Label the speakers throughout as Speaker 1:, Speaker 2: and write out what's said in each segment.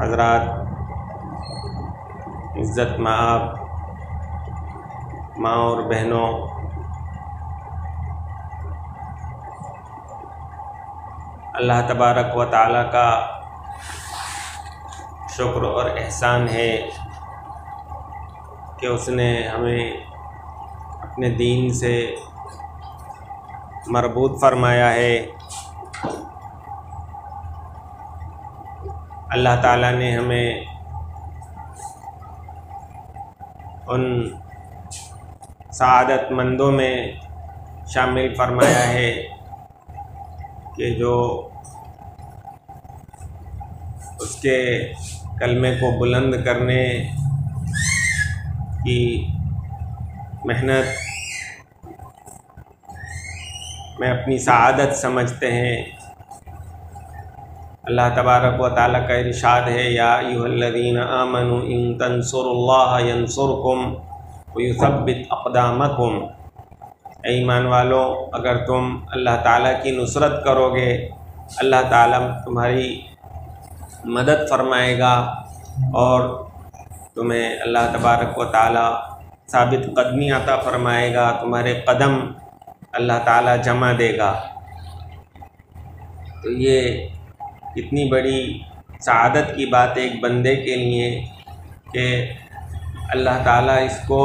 Speaker 1: हजरात इज़्ज़त माब माँ और बहनों अल्लाह तबारक व ताली का शुक्र और एहसान है कि उसने हमें अपने दीन से मरबूत फरमाया है। अल्लाह ताला ने हमें उन सआदतमंदों में शामिल फरमाया है कि जो उसके कलमे को बुलंद करने की मेहनत में अपनी सआदत समझते हैं। अल्लाह तबारक व ताली का इरशाद है, या यूहल्लदीन आमनु इन तंसुरुल्लाह यंसुरकुम युसब्बित अक़दामकुम। ईमान वालों, अगर तुम अल्लाह ताला की नुसरत करोगे, अल्लाह ताला तुम्हारी मदद फरमाएगा और तुम्हें अल्लाह तबारक व ताली साबित कदमी आता फरमाएगा, तुम्हारे कदम अल्लाह ताला जमा देगा। तो ये इतनी बड़ी सआदत की बात एक बंदे के लिए कि अल्लाह ताला इसको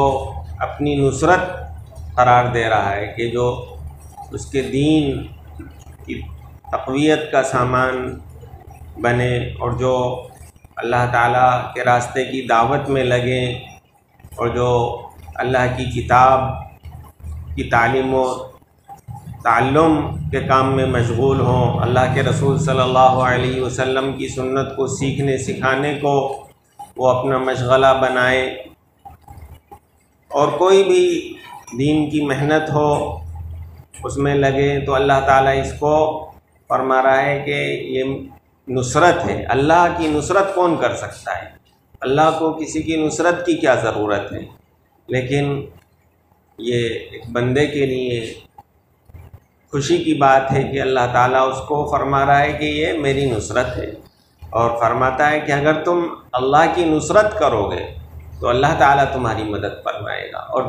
Speaker 1: अपनी नुसरत करार दे रहा है कि जो उसके दीन की तकवीत का सामान बने और जो अल्लाह ताला के रास्ते की दावत में लगें और जो अल्लाह की किताब की तालीम ताल्लुम के काम में मशगूल हों, अल्लाह के रसूल सल्लल्लाहु अलैहि वसल्लम की सुन्नत को सीखने सिखाने को वो अपना मशगला बनाए और कोई भी दीन की मेहनत हो उसमें लगे तो अल्लाह ताला इसको फरमा रहा है कि ये नुसरत है। अल्लाह की नुसरत कौन कर सकता है? अल्लाह को किसी की नुसरत की क्या ज़रूरत है? लेकिन ये एक बंदे के लिए खुशी की बात है कि अल्लाह ताला उसको फरमा रहा है कि ये मेरी नुसरत है। और फरमाता है कि अगर तुम अल्लाह की नुसरत करोगे तो अल्लाह ताला तुम्हारी मदद फरमाएगा। और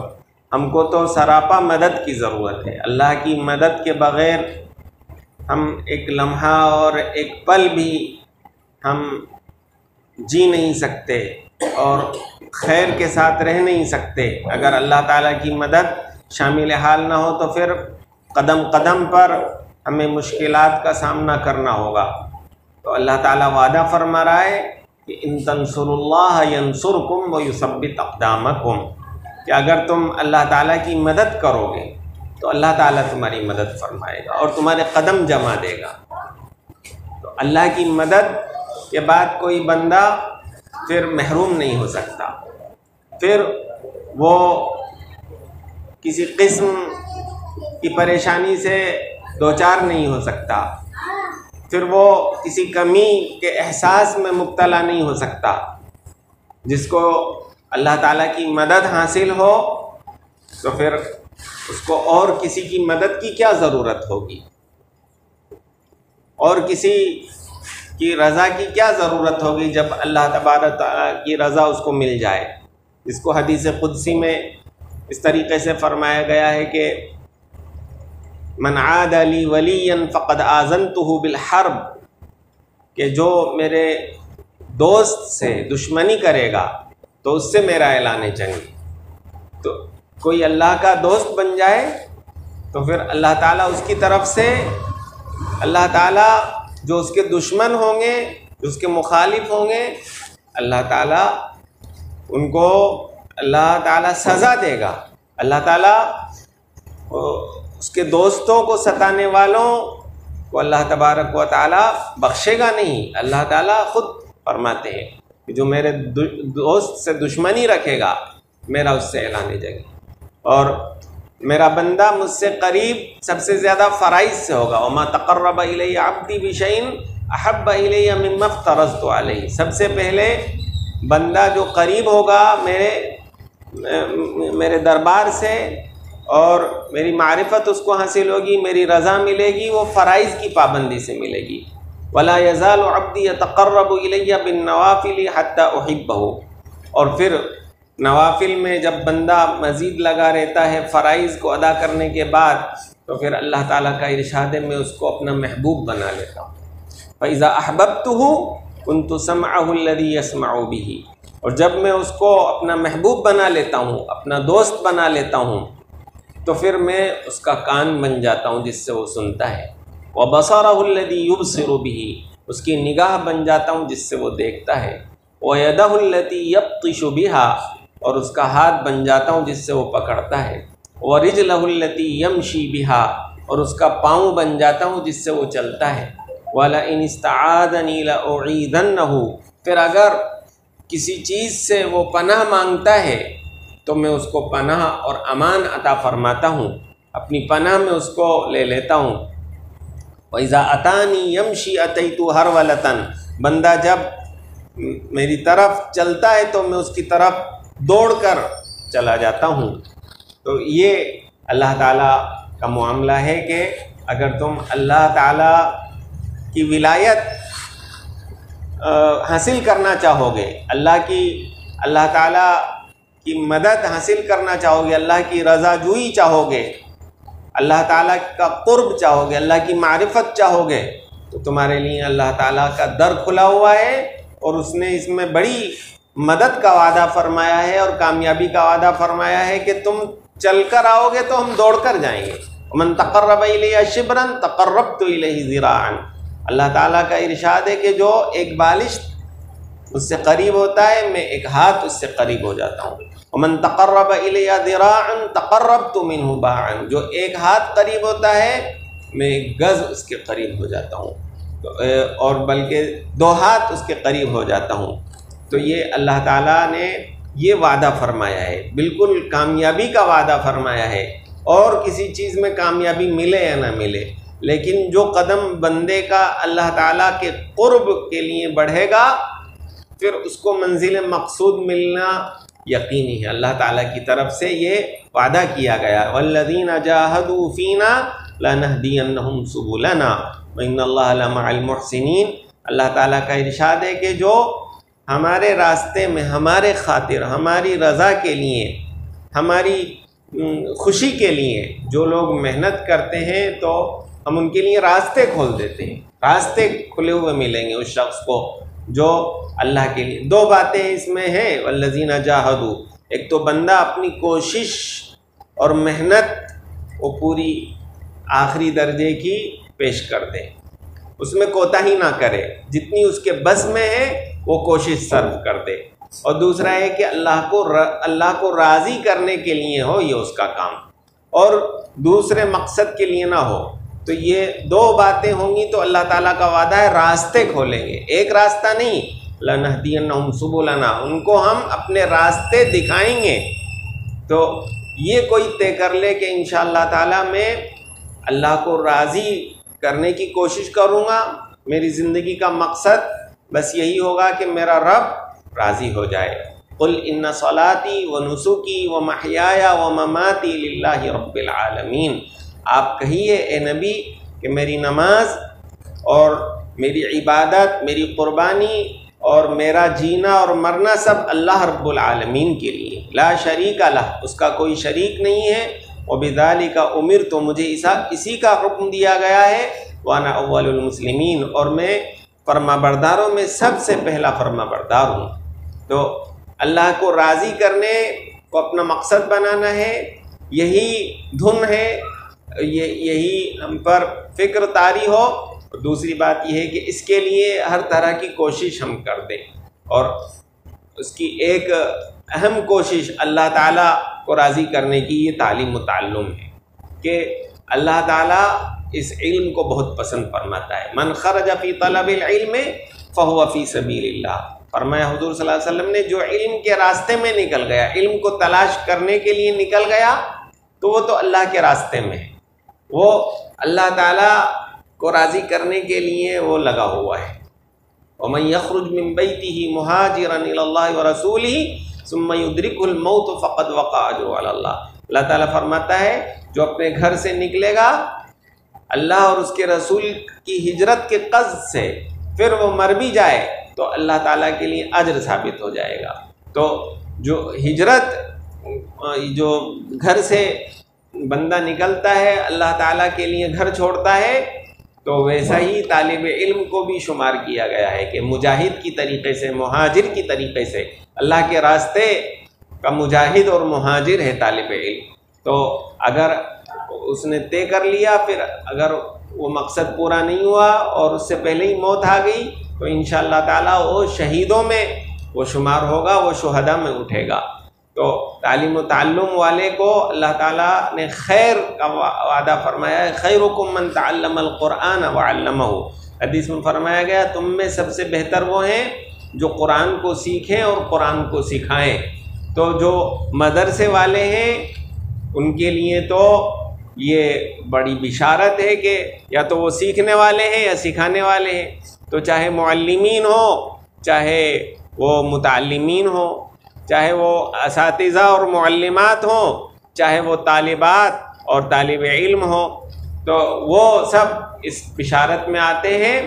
Speaker 1: हमको तो सरापा मदद की ज़रूरत है। अल्लाह की मदद के बग़ैर हम एक लम्हा और एक पल भी हम जी नहीं सकते और खैर के साथ रह नहीं सकते। अगर अल्लाह ताला की मदद शामिल हाल ना हो तो फिर कदम कदम पर हमें मुश्किलात का सामना करना होगा। तो अल्लाह ताला वादा फरमा रहा है कि इन तंसुरुल्लाह यंसुरकुम व युसब्बित अक़दामकुम, कि अगर तुम अल्लाह ताला की मदद करोगे तो अल्लाह ताला तुम्हारी मदद फरमाएगा और तुम्हारे कदम जमा देगा। तो अल्लाह की मदद के बाद कोई बंदा फिर महरूम नहीं हो सकता। फिर वो किसी किस्म की परेशानी से दो चार नहीं हो सकता। फिर वो किसी कमी के एहसास में मुब्तला नहीं हो सकता, जिसको अल्लाह ताला की मदद हासिल हो तो फिर उसको और किसी की मदद की क्या ज़रूरत होगी? और किसी की रज़ा की क्या ज़रूरत होगी जब अल्लाह तबारक की रज़ा उसको मिल जाए? इसको हदीस कुदसी में इस तरीके से फरमाया गया है कि, मन आद अली वली फ़क़द आज़न तो बिलहरब कि जो मेरे दोस्त से दुश्मनी करेगा तो उससे मेरा ऐलान जंग। तो कोई अल्लाह का दोस्त बन जाए तो फिर अल्लाह ताला उसकी तरफ़ से, अल्लाह ताला जो उसके दुश्मन होंगे, जो उसके मुखालिफ होंगे, अल्लाह ताला उनको, अल्लाह ताला सज़ा देगा। अल्लाह ताला उसके दोस्तों को सताने वालों को अल्लाह तबारक व ताली बख्शेगा नहीं। अल्लाह ताला ख़ुद फरमाते हैं कि जो मेरे दोस्त से दुश्मनी रखेगा, मेरा उससे ऐलान जाएगी। और मेरा बंदा मुझसे करीब सबसे ज़्यादा फ़राइज से होगा। वमा तकर्रब अब्दी बिशैन अहब मफ़ तरस तो आलही सबसे पहले बंदा जो करीब होगा मेरे मेरे दरबार से और मेरी मारिफत उसको हासिल होगी, मेरी रज़ा मिलेगी, वो फ़राइज़ की पाबंदी से मिलेगी। वला यज़ाल अब्दी तकर्रब बिन नवाफिल हत्ता हो और फिर नवाफिल में जब बंदा मज़ीद लगा रहता है फ़राइज़ को अदा करने के बाद तो फिर अल्लाह ताला का इरशाद में उसको अपना महबूब बना लेता हूँ। फ़ैज़ा अहबब तो हूँ उन तो समादी भी और जब मैं उसको अपना महबूब बना लेता हूँ, अपना दोस्त बना लेता हूँ तो फिर मैं उसका कान बन जाता हूँ, जिससे वो सुनता है। व बसारदी युब भी उसकी निगाह बन जाता हूँ, जिससे वो देखता है। व यदहल्लती यब तिशुबिहा और उसका हाथ बन जाता हूँ, जिससे वो पकड़ता है। व रिज लहुल्लती यमशी बिहा, और उसका पाँव बन जाता हूँ, जिससे वो चलता है। वाला इन इस्तादनीदन हो फिर अगर किसी चीज़ से वो पनाह माँगता है तो मैं उसको पनाह और अमान अता फरमाता हूँ। अपनी पनाह में उसको ले लेता हूँ। वैज़ा अतानी यमशी अतई तो हर वलतन बंदा जब मेरी तरफ़ चलता है तो मैं उसकी तरफ़ दौड़कर चला जाता हूँ। तो ये अल्लाह ताला का मामला है कि अगर तुम अल्लाह ताला की विलायत हासिल करना चाहोगे, अल्लाह की, अल्लाह ताला की मदद हासिल करना चाहोगे, अल्लाह की रज़ा जुई चाहोगे, अल्लाह ताला का कुर्ब चाहोगे, अल्लाह की मारिफत चाहोगे तो तुम्हारे लिए अल्लाह ताला का दर खुला हुआ है और उसने इसमें बड़ी मदद का वादा फरमाया है और कामयाबी का वादा फरमाया है कि तुम चल कर आओगे तो हम दौड़ कर जाएँगे। मन तकर्रब शिबरन तकर्रब तो ज़िरान। अल्लाह ताला का इरशाद है कि जो एक बालिश उससे करीब होता है मैं एक हाथ उससे करीब हो जाता हूँ। मन तकर्रब ज़िरान तकर्रब तो मिन बान। जो एक हाथ करीब होता है मैं एक गज़ उसके करीब हो जाता हूँ। तो, और बल्कि दो हाथ उसके करीब हो जाता हूँ। तो ये अल्लाह ताला ने ये वादा फरमाया है। बिल्कुल कामयाबी का वादा फरमाया है। और किसी चीज़ में कामयाबी मिले या ना मिले, लेकिन जो कदम बंदे का अल्लाह ताला के क़ुर्ब के लिए बढ़ेगा, फिर उसको मंजिल मकसूद मिलना यकीनी है। अल्लाह ताला की तरफ़ से ये वादा किया गया वल्लदीन जाहदूफ़ीना लनहदीन सुबुलना अल्लाह ताला का इरशाद है कि जो हमारे रास्ते में, हमारे खातिर, हमारी रज़ा के लिए, हमारी खुशी के लिए जो लोग मेहनत करते हैं तो हम उनके लिए रास्ते खोल देते हैं। रास्ते खुले हुए मिलेंगे उस शख्स को, जो अल्लाह के लिए। दो बातें इसमें हैं, वल्लजीना जाहदू। एक तो बंदा अपनी कोशिश और मेहनत वो पूरी आखिरी दर्जे की पेश कर दे। उसमें कोताही ना करे। जितनी उसके बस में है वो कोशिश सर्व कर दे। और दूसरा है कि अल्लाह को अल्लाह को राज़ी करने के लिए हो ये उसका काम। और दूसरे मकसद के लिए ना हो तो ये दो बातें होंगी तो अल्लाह ताला का वादा है, रास्ते खोलेंगे। एक रास्ता नहीं लनहदीन सुबुलना, उनको हम अपने रास्ते दिखाएँगे। तो ये कोई तय कर ले कि इन ताला मैं अल्लाह को राज़ी करने की कोशिश करूँगा, मेरी ज़िंदगी का मकसद बस यही होगा कि मेरा रब राज़ी हो जाए। कुल इन सलाती व नसुकी व महया व ममाती रबालमीन आप कहिए, ए नबी, कि मेरी नमाज़ और मेरी इबादत, मेरी क़ुरबानी और मेरा जीना और मरना सब अल्लाह रब्बुल के लिए। ला शरीक अल्लाह उसका कोई शरीक नहीं है। और बिदाली का उम्र तो मुझे इसा, इसी का हुक्म दिया गया है। वाना अव्वलमसलिमिन और मैं फर्मा बरदारों में सबसे पहला फर्मा बरदार हूँ। तो अल्लाह को राज़ी करने को अपना मकसद बनाना है, यही धुन है, ये, यही हम पर फ़िक्र तारी हो। और दूसरी बात यह है कि इसके लिए हर तरह की कोशिश हम कर दें और उसकी एक अहम कोशिश अल्लाह ताला को राज़ी करने की ये तालीम ताल्लुम है कि अल्लाह ताला इस इल्म को बहुत पसंद फरमाता है। मन खरज फ़ी तलब इल्म फ़ी सबील फरमाया हजूर वसल्लम ने, जो इल्म के रास्ते में निकल गया, इल्म को तलाश करने के लिए निकल गया तो वो तो अल्लाह के रास्ते में है। वो अल्लाह ताला को राज़ी करने के लिए वो लगा हुआ है। वमन यखरुज मिम्बैती ही महाजिरन व रसूल सुमद्रिकमौत फ़क़त वक़ा अल्लाह ताला फरमाता है, जो अपने घर से निकलेगा अल्लाह और उसके रसूल की हिजरत के कज़ से फिर वो मर भी जाए तो अल्लाह ताला के लिए अजर साबित हो जाएगा। तो जो हिजरत जो घर से बंदा निकलता है, अल्लाह ताला के लिए घर छोड़ता है तो वैसा ही तालिब इल्म को भी शुमार किया गया है कि मुजाहिद की तरीके से, महाजिर की तरीके से अल्लाह के रास्ते का मुजाहिद और महाजिर है तालिब इल्म। तो अगर उसने तय कर लिया, फिर अगर वो मकसद पूरा नहीं हुआ और उससे पहले ही मौत आ गई तो इन ताला वो शहीदों में वो शुमार होगा, वो शहदा में उठेगा। तो तालीम ताल्लुम वाले को अल्लाह ताला ने खैर का वादा फरमाया है खैर मन तल्लमक़ुरान वल्लमहू हदीस में फरमाया गया, तुम में सबसे बेहतर वो हैं जो कुरान को सीखें और कुरान को सिखाएँ। तो जो मदरसे वाले हैं, उनके लिए तो ये बड़ी बिशारत है कि या तो वो सीखने वाले हैं या सिखाने वाले हैं। तो चाहे मालमीन हो, चाहे वो मुतलमीन हो, चाहे वो इस और मुअल्लिमात हों, चाहे वो तालिबात और तालब इल्म हो तो वो सब इस बिशारत में आते हैं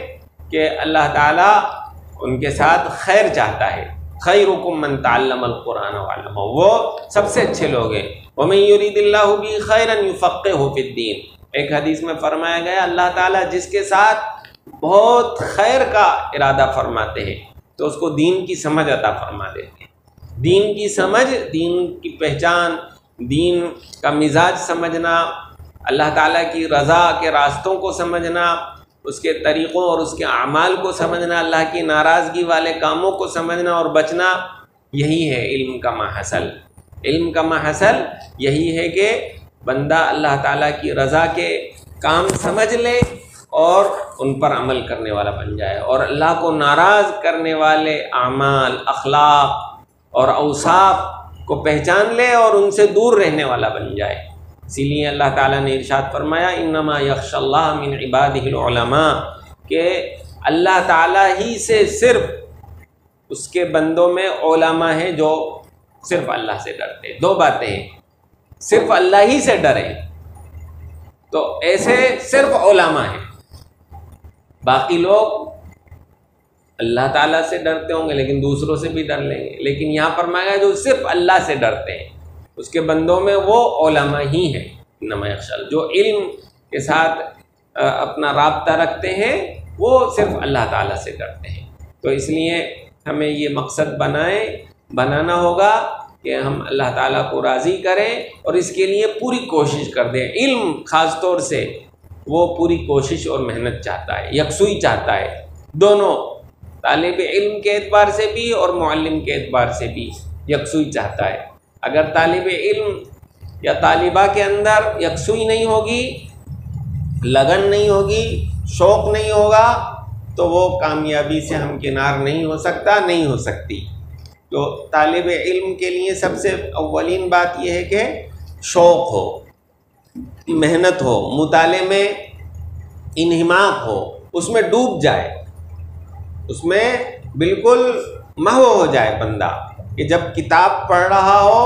Speaker 1: कि अल्लाह ताला उनके साथ खैर चाहता है। खैर मन वालम वो सबसे अच्छे लोग हैं। वमयूरीदिल्लाबी खैरन फ़क़ एक हदीस में फरमाया गया, अल्लाह ताला जिसके साथ बहुत खैर का इरादा फरमाते हैं तो उसको दीन की समझ अता फरमा देते हैं। दीन की समझ, दीन की पहचान, दीन का मिजाज समझना, अल्लाह ताला की रज़ा के रास्तों को समझना, उसके तरीक़ों और उसके अमाल को समझना, अल्लाह की नाराज़गी वाले कामों को समझना और बचना, यही है इल्म का महसल। इल्म का महसल यही है कि बंदा अल्लाह ताला की रज़ा के काम समझ ले और उन पर अमल करने वाला बन जाए। और अल्लाह को नाराज़ करने वाले अमाल अखलाक और अवसाफ को पहचान ले और उनसे दूर रहने वाला बन जाए। इसीलिए अल्लाह ताला ने इरशाद फरमाया, इन्नमा यक्षल्ला मिन इबादिलमा के अल्लाह ताला ही से सिर्फ़ उसके बंदों में ओलामा है जो सिर्फ़ अल्लाह से डरते दो बातें हैं। सिर्फ़ अल्लाह ही से डरे। तो ऐसे सिर्फ़ ओलामा है। बाकी लोग अल्लाह ताला से डरते होंगे, लेकिन दूसरों से भी डर लेंगे। लेकिन यहाँ पर मांगा जो सिर्फ़ अल्लाह से डरते हैं, उसके बंदों में वो ओलामा ही हैं। नमयशल जो इल्म के साथ अपना रबता रखते हैं, वो सिर्फ़ अल्लाह ताला से करते हैं। तो इसलिए हमें ये मकसद बनाए बनाना होगा कि हम अल्लाह ताला को राज़ी करें और इसके लिए पूरी कोशिश कर दें। इल्म ख़ास तौर से वो पूरी कोशिश और मेहनत चाहता है, यकसुई चाहता है। दोनों, तालब इल्म के एतबार से भी और मुअल्लिम के एतबार से भी यकसुई चाहता है। अगर तालिब इल्म या तालिबा के अंदर यकसुई नहीं होगी, लगन नहीं होगी, शौक़ नहीं होगा तो वो कामयाबी से हमकिनार नहीं हो सकता, नहीं हो सकती। तो तालब इल्म के लिए सबसे अवलिन बात यह है कि शौक़ हो, मेहनत हो, मुताले में इन्हमाक हो, उसमें डूब जाए, उसमें बिल्कुल महव हो जाए बंदा कि जब किताब पढ़ रहा हो,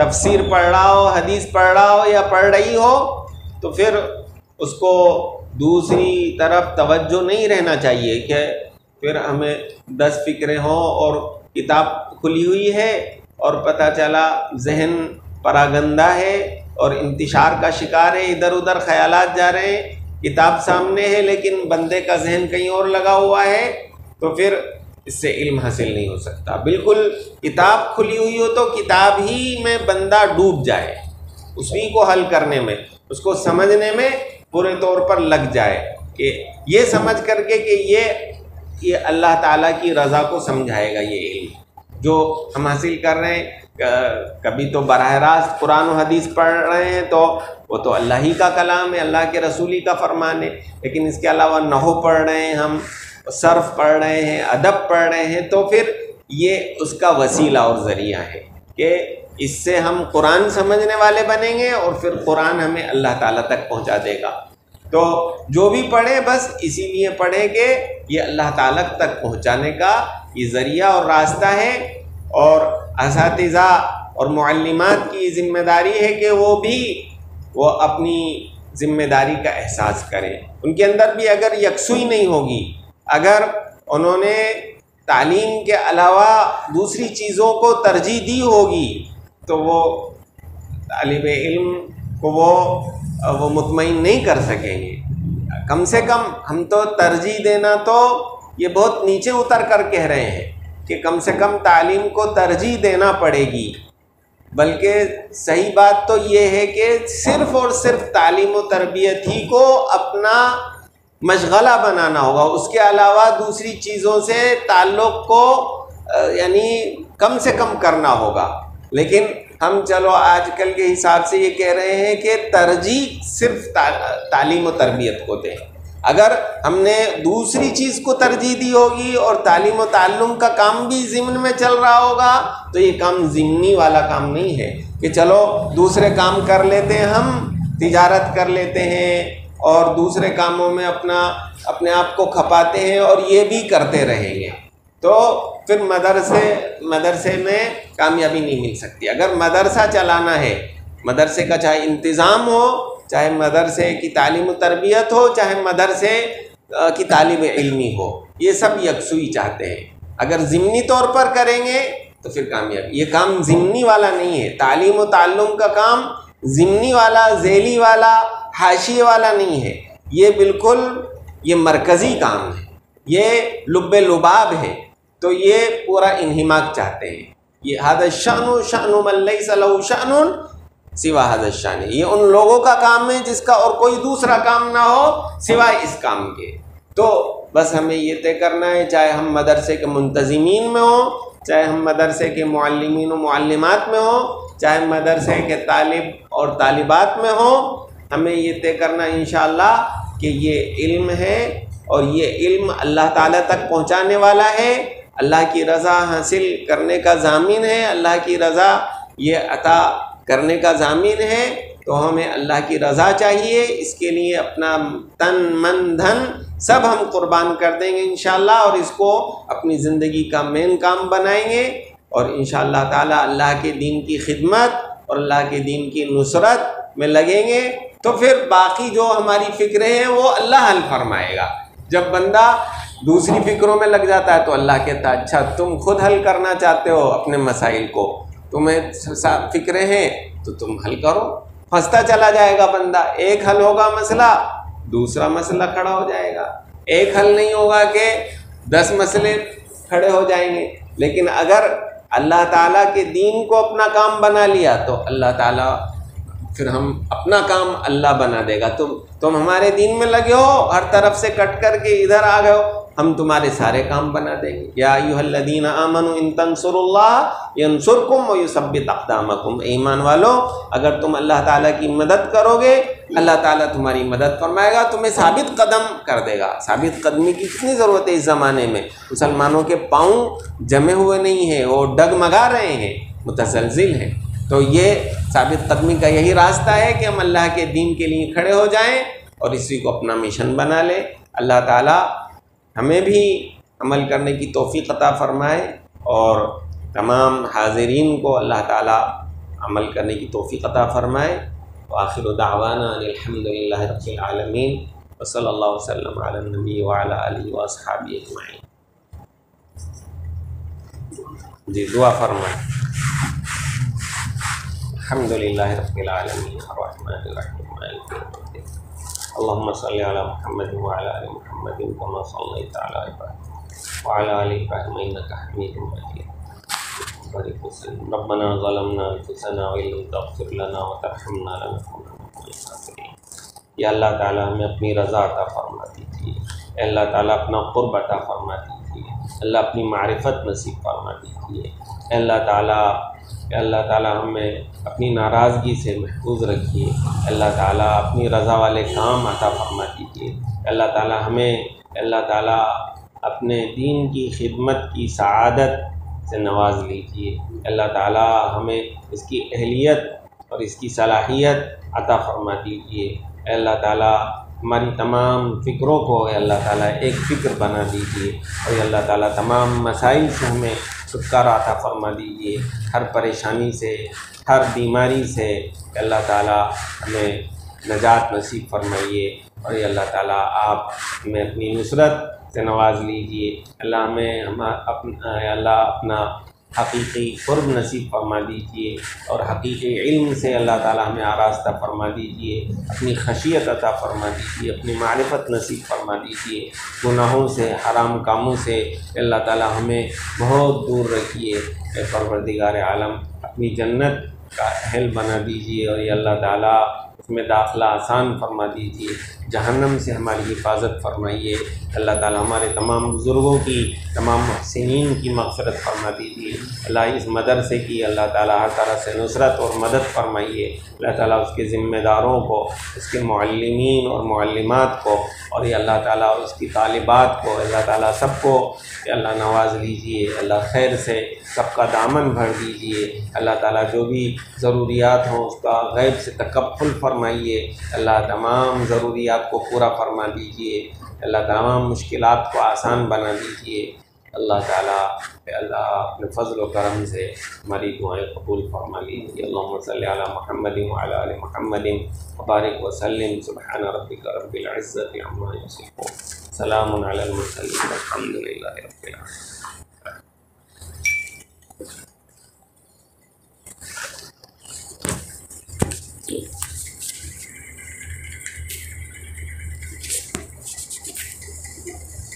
Speaker 1: तफसीर पढ़ रहा हो, हदीस पढ़ रहा हो या पढ़ रही हो तो फिर उसको दूसरी तरफ़ तवज्जो नहीं रहना चाहिए कि फिर हमें दस फिक्रें हों और किताब खुली हुई है और पता चला जहन परागंदा है और इंतशार का शिकार है इधर उधर ख्यालात जा रहे हैं। किताब सामने है, लेकिन बंदे का जहन कहीं और लगा हुआ है तो फिर इससे इल्म हासिल नहीं हो सकता। बिल्कुल किताब खुली हुई हो तो किताब ही में बंदा डूब जाए, उसी को हल करने में, उसको समझने में पूरे तौर पर लग जाए कि ये समझ करके कि ये ये अल्लाह ताला की रज़ा को समझाएगा ये इल्म, जो हम हासिल कर रहे हैं। कभी तो बरह रास्त कुरान और हदीस पढ़ रहे हैं तो वो तो अल्लाह ही का कलाम है, अल्लाह के रसूली का फरमान है। लेकिन इसके अलावा नहो पढ़ रहे हैं हम, सर्फ पढ़ रहे हैं, अदब पढ़ रहे हैं तो फिर ये उसका वसीला और ज़रिया है कि इससे हम कुरान समझने वाले बनेंगे और फिर कुरान हमें अल्लाह ताला तक पहुँचा देगा। तो जो भी पढ़े, बस इसीलिए पढ़े कि ये अल्लाह ताला तक पहुँचाने का ये ज़रिया और रास्ता है और इस और मुअल्लिमात की ज़िम्मेदारी है कि वो भी वो अपनी ज़िम्मेदारी का एहसास करें। उनके अंदर भी अगर यकसुई नहीं होगी, अगर उन्होंने तालीम के अलावा दूसरी चीज़ों को तरजीह दी होगी तो वो तालब इल्म को वो वो मुतमिन नहीं कर सकेंगे। कम से कम हम तो तरजीह देना तो ये बहुत नीचे उतर कर कह रहे हैं कि कम से कम तालीम को तरजीह देना पड़ेगी। बल्कि सही बात तो ये है कि सिर्फ़ और सिर्फ़ तालीम तरबियत ही को अपना मशगला बनाना होगा। उसके अलावा दूसरी चीज़ों से ताल्लुक़ को यानी कम से कम करना होगा। लेकिन हम चलो आजकल के हिसाब से ये कह रहे हैं कि तरजीह सिर्फ़ ता, तालीम व तरबियत को दें। अगर हमने दूसरी चीज़ को तरजीह दी होगी और तालीम व ताल्लुम का काम भी ज़िम्न में चल रहा होगा तो ये काम ज़िमनी वाला काम नहीं है कि चलो दूसरे काम कर लेते हैं हम तिजारत कर लेते हैं और दूसरे कामों में अपना अपने आप को खपाते हैं और ये भी करते रहेंगे। तो फिर मदरसे मदरसे में कामयाबी नहीं मिल सकती। अगर मदरसा चलाना है, मदरसे का चाहे इंतज़ाम हो, चाहे मदरसे की तालीम तरबियत हो, चाहे मदरसे की तालीम इल्मी हो, ये सब यकसुई चाहते हैं। अगर ज़िमनी तौर पर करेंगे तो फिर कामयाबी। ये काम ज़िमनी वाला नहीं है। तालीम ताल्लुम का काम ज़िमनी वाला, जेली वाला, हाशिए वाला नहीं है। ये बिल्कुल, ये मरकज़ी काम है। ये लुब लुबाब है। तो ये पूरा इन्हिमाक चाहते हैं। ये हदशान शान शान सिवा हदशान ये उन लोगों का काम है जिसका और कोई दूसरा काम ना हो, सिवाय इस काम के। तो बस हमें ये तय करना है, चाहे हम मदरसे के मुंतज़मीन में हो, चाहे हम मदरसे के मालमीन मालमात में हो, चाहे मदरसे के तालिब और तालिबात में हो, हमें ये तय करना है इन कि ये इल्म है और ये इल्म अल्लाह ताला तक पहुँचाने वाला है। अल्लाह की रज़ा हासिल करने का जामिन है, अल्लाह की रज़ा ये अता करने का जामिन है तो हमें अल्लाह की रज़ा चाहिए। इसके लिए अपना तन, मन, धन सब हम कुर्बान कर देंगे इन और इसको अपनी ज़िंदगी का मेन काम बनाएँगे। और इन ताला अल्लाह के दीन की खिदमत और अल्लाह के दीन की नुसरत में लगेंगे। तो फिर बाकी जो हमारी फ़िक्रें हैं, वो अल्लाह हल फरमाएगा। जब बंदा दूसरी फ़िक्रों में लग जाता है तो अल्लाह कहता है अच्छा तुम खुद हल करना चाहते हो अपने मसाइल को। तुम्हें फ़िक्रें हैं तो तुम हल करो। फंसता चला जाएगा बंदा। एक हल होगा मसला, दूसरा मसला खड़ा हो जाएगा। एक हल नहीं होगा कि दस मसले खड़े हो जाएँगे। लेकिन अगर अल्लाह ताला के दीन को अपना काम बना लिया तो अल्लाह ताला फिर हम अपना काम अल्लाह बना देगा। तुम तुम हमारे दीन में लगे हो, हर तरफ़ से कट करके इधर आ गए हो। हम तुम्हारे सारे काम बना देंगे। या यूहल्लदीन आमन इन तनसुरकुम व युसब्बित अक़दामकुम। ईमान वालो, अगर तुम अल्लाह ताला की मदद करोगे, अल्लाह ताला तुम्हारी मदद फरमाएगा, तुम्हें साबित कदम कर देगा। साबित कदमी की कितनी ज़रूरत है इस ज़माने में। मुसलमानों के पाँव जमे हुए नहीं हैं, वो डगमगा रहे हैं मुतसलजिल हैं। तो ये साबित कदमी का यही रास्ता है कि हम अल्लाह के दीन के लिए खड़े हो जाएँ और इसी को अपना मिशन बना लें। अल्लाह ताला हमें भी अमल करने की तोफ़ी अता फ़रमाए और तमाम हाजरीन को अल्लाह ताला अमल करने की तोफ़ी अता फ़रमाए। आखिर दावाना अजमाइन जी, दुआ फरमाए। रब्बिल आलमीन अर्रहमानिर रहीम मालिक यौमिद्दीन अल्लाहुम्मा सल्लि अला मुहम्मद व अला आलि मुहम्मद कमा सल्लैता अला इब्राहीम व अला आलि इब्राहीम इन्नका हमीदुम मजीद बारिक वसल्लम रब्बना ज़लमना अनफुसना व इल्लम तग़फिर लना व तरहमना लनकुनन्ना मिनल खासिरीन या अल्लाह ताला हमें अपनी रज़ा अता फरमा दी अल्लाह ताला अपना क़ुर्ब अता फरमा दीजिए अल्लाह अपनी मारिफत नसीब फरमा दीजिए अल्लाह ताला अल्लाह ताला हमें अपनी नाराज़गी से महफूज रखिए। अल्लाह ताला अपनी रज़ा वाले काम अता फरमा दीजिए। अल्लाह ताला हमें, अल्लाह ताला अपने दीन की खिदमत की सआदत से नवाज़ लीजिए। अल्लाह ताला हमें इसकी अहलियत और इसकी सलाहियत अता फरमा दीजिए। अल्लाह ताला हमारी तमाम फ़िक्रों को अल्लाह ताला एक फ़िक्र बना दीजिए और अल्लाह ताला तमाम मसाइल से हमें छुटकारा था, फरमा दीजिए। हर परेशानी से, हर बीमारी से अल्लाह ताला हमें नजात नसीब फरमाइए और ये अल्लाह ताला आप हमें अपनी नुसरत से नवाज़ लीजिए। अल्लाह में हम अपना अल्लाह अपना हकीकी क़ुर्ब नसीब फरमा दीजिए और हकीकी इल्म से अल्लाह ताला हमें आरास्ता फरमा दीजिए, अपनी खशियत अता फरमा दीजिए, अपनी मारिफत नसीब फरमा दीजिए। गुनाहों से, हराम कामों से अल्लाह ताला हमें बहुत दूर रखिए। परवरदिगार आलम, अपनी जन्नत का अहल बना दीजिए और ये अल्लाह ताला उसमें दाखला आसान फरमा दीजिए, जहन्नम से हमारी हिफाजत फरमाइए। अल्लाह ताला हमारे तमाम बुज़ुर्गों की, तमाम महसिन की मफ़रत फरमा दीजिए। अल्लाह इस मदरसे की अल्लाह ताला हर तरह से नुसरत और मदद फरमाइए। अल्लाह ताला उसके ज़िम्मेदारों को, उसके मुअल्लिमीन और मुअल्लिमात को और ये अल्लाह ताला उसकी तालिबात को, अल्लाह ताला सबको अल्लाह नवाज़ लीजिए, अल्लाह खैर से सबका दामन भर दीजिए। अल्लाह ताला जो भी ज़रूरियात हों उसका गैब से तकफ़ुल फरमाइए। अल्लाह तमाम ज़रूरियात को पूरा फरमा दीजिए। अल्लाह तमाम मुश्किल को आसान बना दीजिए। अल्लाह ताला अल्लाह अपने फ़ज़ल करम से हमारी दुआएँ कबूल फरमा लीजिए। अल्लाह महमद महमद वबारक वसलम सुबहान रबिक रबिल्ज़त